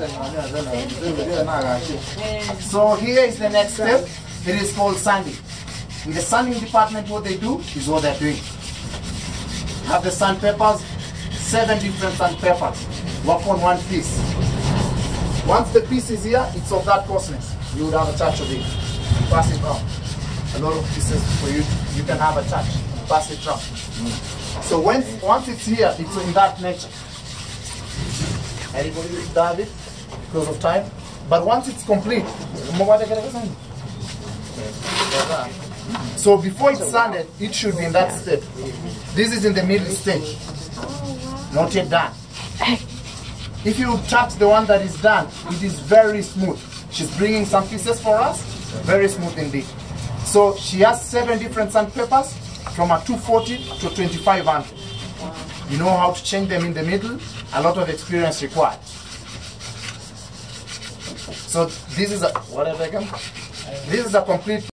So here is the next step. It is called sanding. In the sanding department, what they do is what they're doing. Have the sandpapers, seven different sandpapers. Work on one piece. Once the piece is here, it's of that coarseness. You would have a touch of it. Pass it on. A lot of pieces for you. You can have a touch. Pass it on. So when once it's here, it's in that nature. Anybody dive it because of time? But once it's complete, so before it's sanded, it should be in that state. This is in the middle stage, not yet done. If you touch the one that is done, it is very smooth. She's bringing some pieces for us, very smooth indeed. So she has seven different sandpapers from a 240 to 2500. You know how to change them in the middle, a lot of experience required. So this is a, what have I come? This is a complete